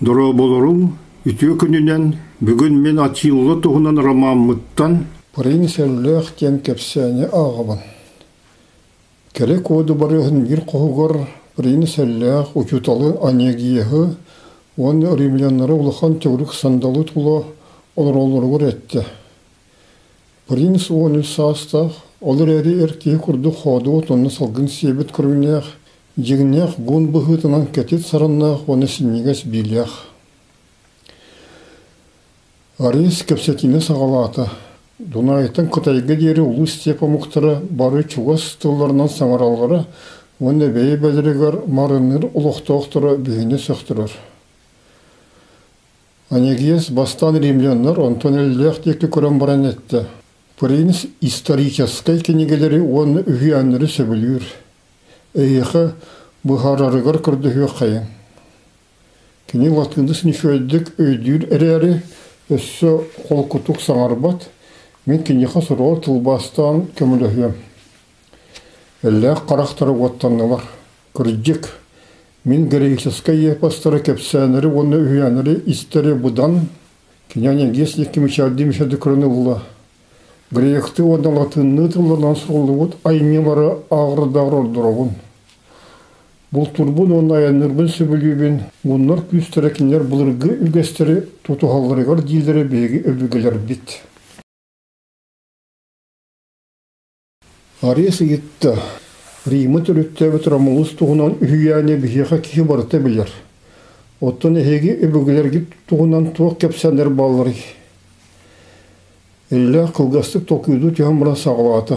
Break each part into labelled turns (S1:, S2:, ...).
S1: Дұра болырың, үтіе күнінен бүгін мен атиылы тұғынан рамамыттан
S2: Пырын сәлләх тен кепсәне ағабын. Келе коды барыһын бир қоғыр сәлләх учуталы анегиеһы, он римляннары улахан төгрүк сандалы тулы олоролоргур этте. Пырын суоны састах, олар әри эркей курду ходу отонны салгын себет жигнәх гун быһытынан кетит сараннах, оны синнигес билях. Арис кепсетине сагалата. Дунайтын Кытайга дері улу степа мұқтыры бары чугас тылларынан саңаралғары, оны бей бәдірігер марыныр ұлықтауқтыры бейіне сөқтірір. Анегиес бастан римляннар онтон әлләқ декі көрін баран етті. Пыринс историческай кенегелері оны үйәнірі сөбілір. Эйеқі бұхарарығар күрді хүй қайын. Кені латқындыс нефөлдік өйдір әрәрі өссі қолқытық саңарбат – Мен кинеха сурор тылбастан көмөлөһүм. Әллә карактары ваттаннылар. Кырдык. Мин греческая пастора кепсәнәре оны үянәре истәре будан киняне гесли кимчадым шәде кронылла. Гректы оны латынны тыллардан суллыгыт айнелары агырда рордырыгын. Бұл турбун оны аянырбын сөбілюбен, онлар күстәрәкінлер бұлырғы үлгәстері тутуғаларығар дейдері бейгі өлбігілер бит. Арес йытты. Римы түрүттәбі тұрамылыс туғынан үйәне бігеға кихи барыты білер. Оттан әйге өбігілерге туғынан туақ кепсәндер балыры. Әлі қылғастық токүйді түйін сағылаты.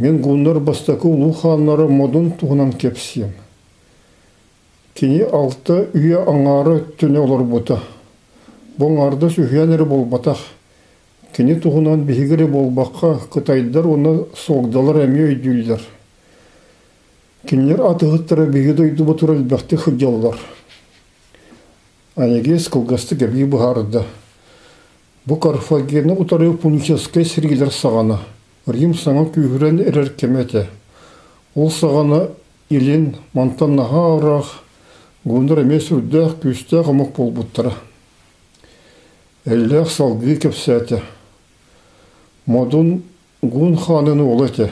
S2: Мен ғундар бастақы ұлу ханлары модын туғынан кепсием. Кені алты үйе аңары түне олар бұта. Ардыс үйәнері болбатақ. Кені туғынан бігірі болбаққа Қытайдар оны соғдалар әме өйділдер. Кенлер атығыттары бігіді өйді бұтыр әлбәқті хыджалар. Анегес кылгасты кәбі бұхарды. Бұ Карфагені ұтары пуническай сіргілер сағаны. Рим саңа күйірен әрер кеметі. Ол сағаны илен мантаннаға арақ, гондар әме сүрдәқ күстәқ ымық бол бұттыры. Әлләқ салғы кепсәті. Модун гун ханын олыты.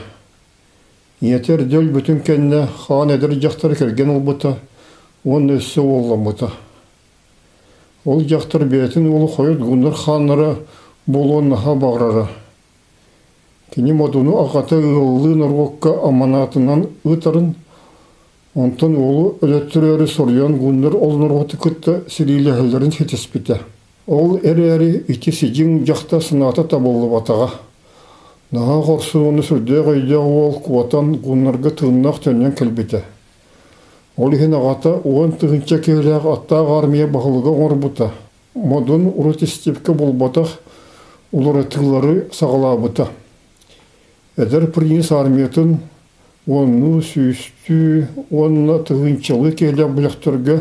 S2: Етер дөл бүтін кәнне хан әдір жақтар келген олбыта, он. Ол жақтар бетін олы қойыт гундар болуын наха бағрары. Кені модуну ағаты ұлы нұрғыққа аманатынан ұтарын, онтын олы өлеттірері сорян гундар ол нұрғыты күтті сирилі әлдерін хетеспіті. Ол әрі-әрі ити сижин жақта сыната табылы батаға. Наға қорсы оны сүрде ғайда ол ғуннарға тығыннақ төнен кәлбеті. Ол ехен ағата оған тығынча кейләғ аттағы армия бағылыға оңыр бұта. Модын ұрыт істепкі бол батақ ұлары тығылары сағала бұта. Әдір принц армиятын оны сүйісті, оны тығынчалы кейләғ біліқтірге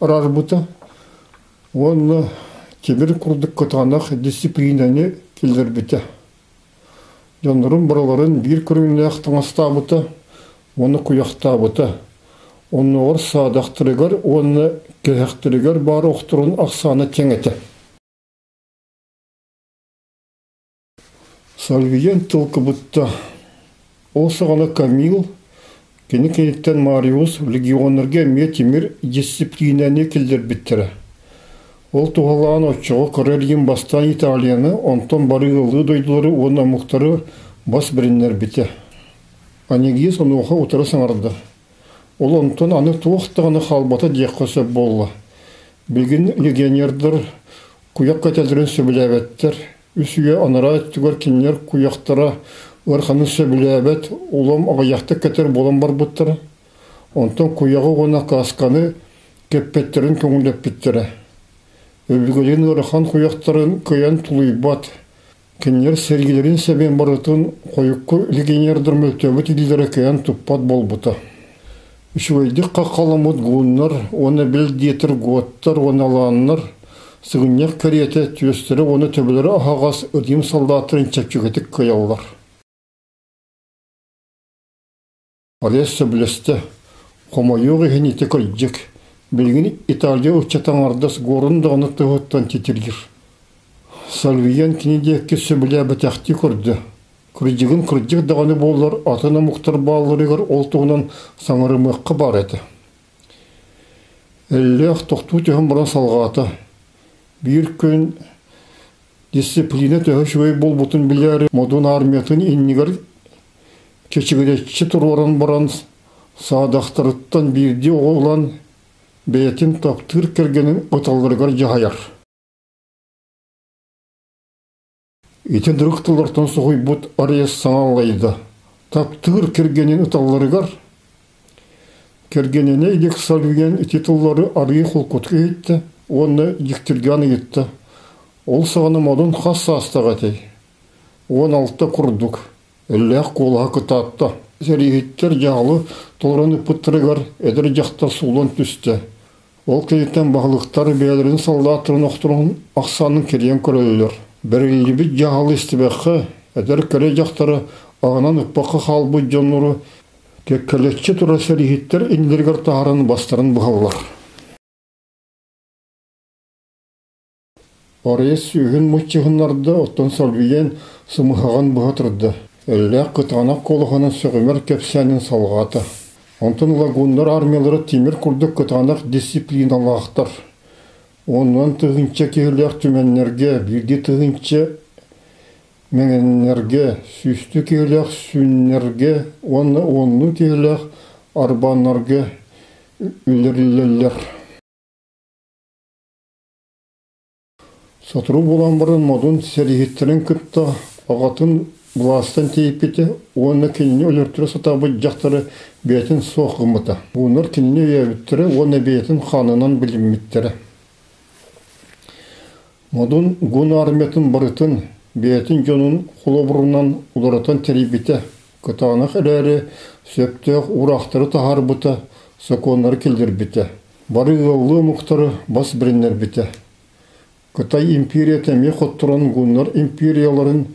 S2: арар бұта. Оны Темір курдук кытанах дисциплинаны келдербите. Жонорун бараларын бир көрүннәк таңастабыты, оны куяқтабыты. Оны ор садақтырыгар, оны кехтырыгар бары оқтырын ақсаны теңеті. Сальвиен тылқы бұтта. Ол сағана Камил, кені кенеттен Мариус легионерге метимир дисциплинаны келдербиттері. Ол туғалаған отчығы көрерген бастан Италияны, онтон бары ғылы дойдылары оны мұқтары бас біріннер біте. Анегиес оны оға ұтыры саңарды. Ол онтон аны туықтығыны қалбата деққысы болы. Білген легионердер куяқ көтелдерін сөбіләбеттер. Үсіге анара түгер кенлер куяқтара ұрқаны сөбіләбет, олым ағаяқты көтер болын бар бұттыры. Онтон куяғы оны қасқаны кеппеттерін көңілдеп біттірі. Өбігілен ұрыхан құяқтарын көян тұлыйбат. Кенер сергелерін сәбен барытын қойыққы легенердір мөлтөбі тиділері көян тұппат болбыта. Үшуәйдік қақаламыд ғуыннар, оны біл детір ғуаттар, оны аланнар, сығыннақ кәреті түйестері оны төбілері ағағас өдім солдаттырын чәпчігетік көялар. Арес сөбілесті, қомайығы хенеті көлджік. Билгин Италия учатаңардас горун даганы тыгыттан тетиргир. Салвиян кинеде кесе биле бетахти көрдү. Күрҗигин күрҗиг даганы боллар атына мухтар балларыгар олтугунан саңырымы кыбар эти. Эллех тохту тегем буран салгата. Бир күн дисциплина төһөшөй бол бутун биләре модун армиятын иннигер кечигеретчи туроран баран саадахтырыттан бирди оғлан бәйтін таптыр кергенін оталларыгар жахаяр. Итен дұрықтылартан соғой бұт арияс саңалайды. Таптыр кергенін оталларыгар кергеніне идек салвиген титуллары арый құлқытқы етті, оны жіктіргені етті. Ол сағаны модын хас астаға тей. Он алтта құрдық. Әлләқ қолға кытатта. Сәрихеттер жағалы толраны пыттырыгар эдер жақта сулан түсті. Ол кейттен бағылықтар бәлерін солдаттырын оқтырын ақсанын керен көрелілер. Бірілі біт жағалы істібәқі, әдір көре жақтары ағынан ұппақы қалбы жонуры кәккәлетчі тұра сәрихеттер инлергар тағарын бастарын бұғалар. Орaya сүйін мұтчығынларды оттан салвиен сымығаған бұғатырды. Әллә қытанақ қолығының сөғімер кәпсәнін салғаты. Онтын лагундар армиялары темір күрдік кытанақ дисциплиналақтар. Оннан тығынча кейләқ түмәннерге, бірде тығынча мәңәннерге, сүсті кейләқ сүннерге, онны онны кейләқ арбаннарге үлерлелер. Сатыру болан бұрын модун сәрихеттерін күтті ағатын бұластан тейіп беті, оны кеніне өліртірі сатабы жақтары бетін соқымыта. Бұныр кеніне өйәбіттірі, оны бетін ханынан білімметтірі. Модун гун арметін бұрытын, бетін жонын құлы ұлыратан теребеті. Кытанық әләрі сөптіғ урақтыры тахар бұта, соконлары келдір біті. Бары ғылы мұқтары бас бірінер біті. Кытай империя тәме хоттыран гуннар империяларын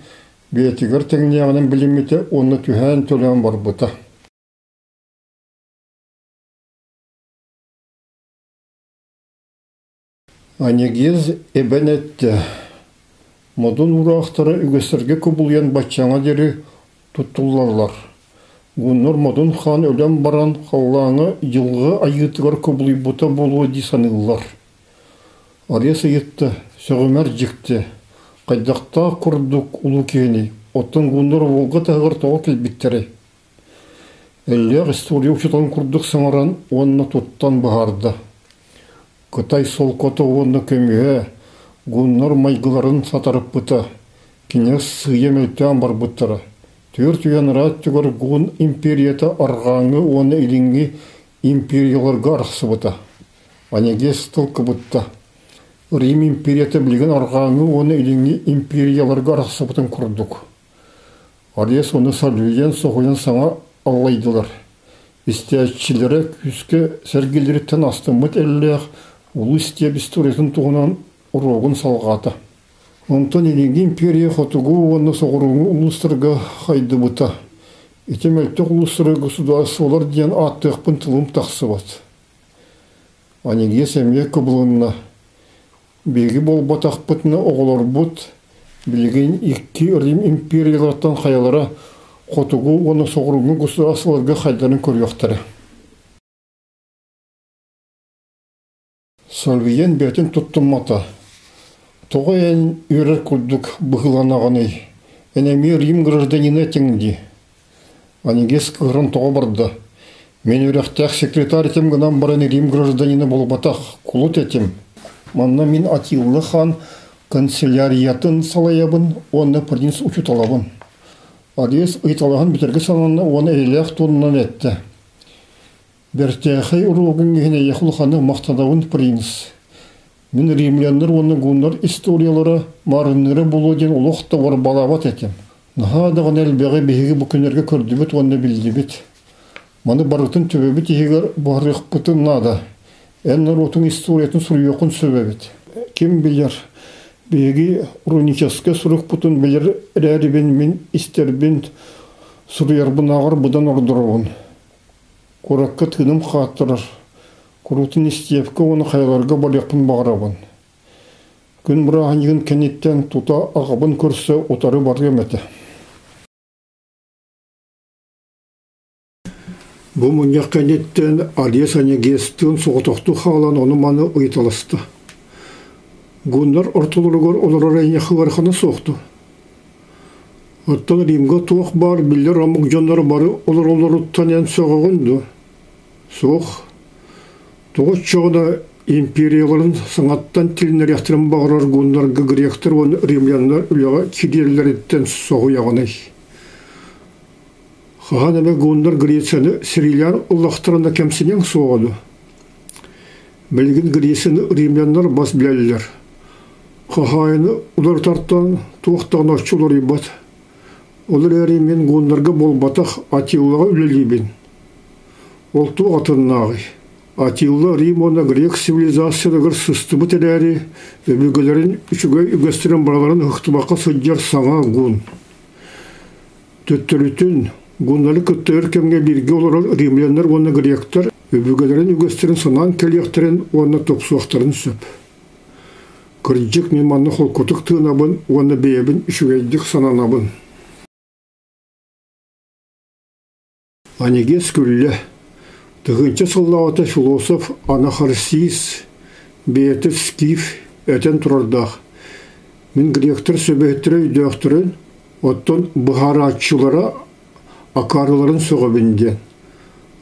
S2: бетигер теңнеянын билимите оны түһән төлән бар бута. Анегез эбенетте. Модун урақтары үгесерге көбулген батчаңа дери туттулларлар. Гуннар модун хан өлем баран халлаңы жылғы айытыгар көбулый бута болуы дисаныллар. Ария етті, сөғімәр жікті, қайдақта құрдық ұлы кені, оттың ғындар олға тағыр тоға келбеттері. Әлләғ история ұшытан құрдық саңаран онына тұттан бағарды. Қытай сол коты онына көмеге, ғындар майғыларын сатарып бұта, кенес сүйе мөлтен бар бұттары. Төр түйен рат түгір ғын империята арғаңы оны иліңгі империяларға арқсы бұта. Анеге стылқы бұтта. Рим империята білген арғаңы оны иліңі империяларға арақсабытын құрдық. Арес оны сәлвеген соғыен саңа аллайдылар. Истиятчилері күске сәргелері тән астымыт ұлы істеп историясын туғынан ұрогын салғаты. Онтан иліңгі империя хотугу оны соғыруңы ұлыстырға қайды бұта. Етемәлті ұлыстыры государстволар ден аттықпын тылым тақсы бат. Анеге сәмие көбілінна Беги бол батақ бұтыны оғылар бұт, білген икки Рим империялардан қаялары қотугу оны соғыруғы государстволарға қайдарын көріяқтары. Тұттым мата. Тоға ән үйрер күлдік бұғыланағаны. Әнәме Рим гражданина теңді. Анигес кығырын тоға барды. Мен үйрәқтәқ секретарь етем гынан бараны Рим гражданина болып батақ, құлыт етем. Манна мин Атилы хан канцеляриятын салаябын, оны принц учуталабын. Адес ыйталаган битерге сананы оны эйлях тоннан этте. Бертяхай уругын гене яхул ханы мақтадавын принц. Мен римляндар оны гундар историялары марынныры болу ден улуқта бар балабат етем. Наха дағын әлбеғі бейгі бүкінерге көрдібіт, оны білдібіт. Маны барытын төбебіт егер барық бұтын нада. Эннер отун историятын суруйокун сөбөбүт. Ким билер? Беги руническе сурук бутун билер рәрибин мин истербин суруяр бунагар будан ордуровун. Куракка тыным хаттырар.
S3: Курутын истиевке оны хайларга балякпын бағарабын. Күн бұрағын егін кенеттен тута ағабын көрсі отары барды еметі.
S2: Бу муньяк кенеттен Алия Санегестын соғытоқты халан оны маны ұйталысты. Гуннар ортолоргор олорор әйне хывархана соқты. Оттан Римга туох бар, биллер амук жондар бары олор олоруттан ян соғығынды. Соқ Тоғыз чоғына империяларын саңаттан тілінер яқтырын бағырар гундар гректер оны римлянлар үліға кедерлер еттен соғы яғынай. Хахан әмі гундар Грецияны Сириян ұллақтырына кәмсінен соғады. Білген Грецияны римлянлар бас біләлілер. Хахайны ұлар тарттан туақтан ақчылар ибат. Олар әрі мен гундарға болбатақ атилыға үлелейбен. Ол туға атыннағы. Атилла Римона грек цивилизациялыгыр сыстыбы теләри, өбүгөлөрүн үчүгө үгөстөрөн бараларын ыктыбакка сыджар саңа гун. Төттөрүтүн гуннары көттөр кемге бирге олар римляндар оны гректер өбүгөлөрүн үгөстөрөн санан келияктерин оны топсуактарын сөп. Кырджик меманны холкотук тыынабын, оны бейебин үчүгейдик сананабын. Анегес күлле. Тыгынчы сыллауыта философ Анахарсис, бейті скиф, әтен тұрардақ. Мен гректер сөбеттірі үйдіқтірін, оттон бұхаратчылара акарыларын соға бенген.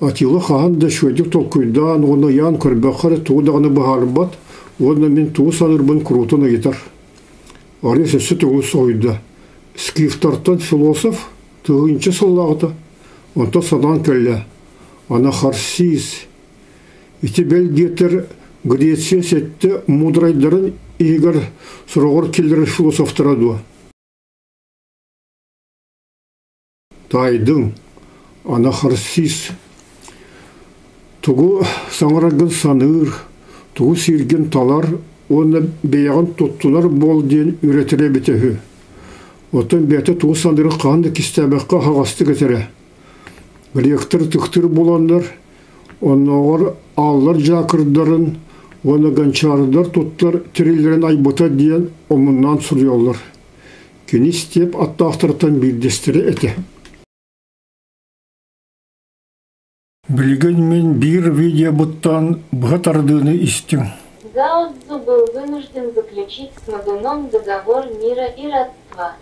S2: Атилы хаан да шөйдік толкуйдан, оны ян көрбәқары туғдағыны бұхарбат, оны мен туғы санырбын құрутыны етар. Арес өсі туғы сойды. Скифтартан философ тыгынчы сыллауыта, онта санан кәлі. Анахарсис. Ити бел гетер Греция сетте мудрайдарын игер сұрағыр келдері философтыраду. Тайдың Анахарсис. Тугу саңырагын саныр, тугу сирген талар, оны бейағын тоттулар бол ден үйретіре бетехі. Отын бәті тугу саныры қанды кистәбәққа хағасты кетері. Гректер түктір боландар, онығыр аллар жақырдарын, оны ганчардар туттар тірелерін айбыта дейін омыннан сүріолар. Кені степ аттақтыртан білдестірі әте. Білген мен бір видео бұттан бұғатардыны істің.
S4: Гао Цзу был вынужден заключить с Мадуном договор мира и родства.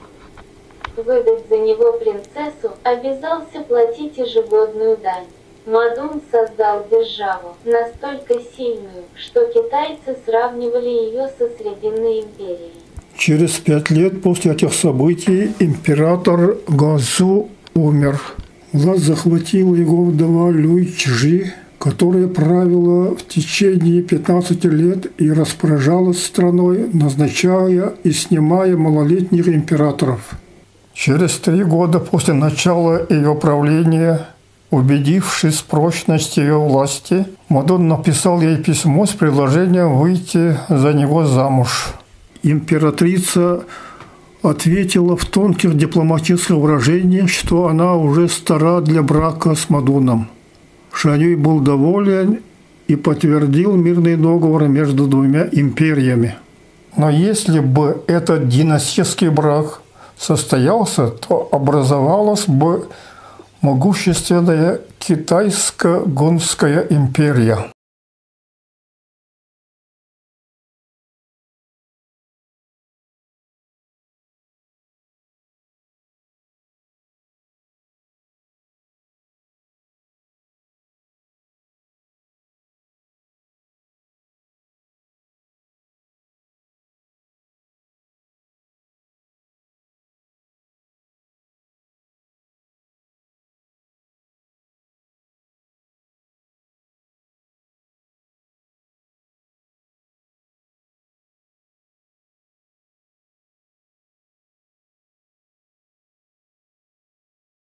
S4: Выдать за него принцессу обязался платить ежегодную дань. Мадун создал державу, настолько сильную, что китайцы сравнивали ее со Срединной империей.
S2: Через пять лет после этих событий император Газу умер. Власть захватила его вдова Люй Чжи, которая правила в течение 15 лет и распоряжалась страной, назначая и снимая малолетних императоров. Через три года после начала ее правления, убедившись в прочности ее власти, Мадон написал ей письмо с предложением выйти за него замуж. Императрица ответила в тонких дипломатических выражениях, что она уже стара для брака с Мадуном. Шанюй был доволен и подтвердил мирный договор между двумя империями. Но если бы этот династический брак состоялся, то образовалась бы могущественная китайско-гунская империя.